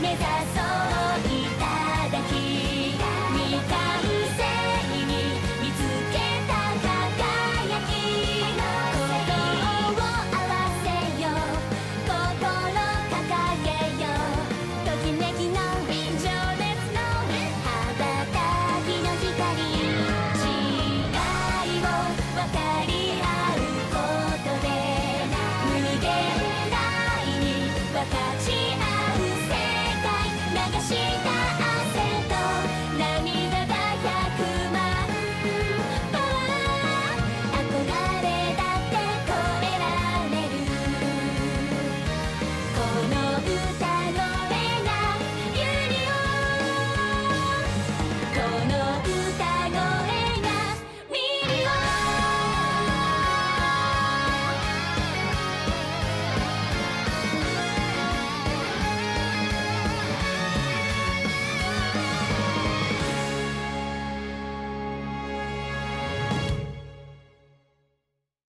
目指すこの歌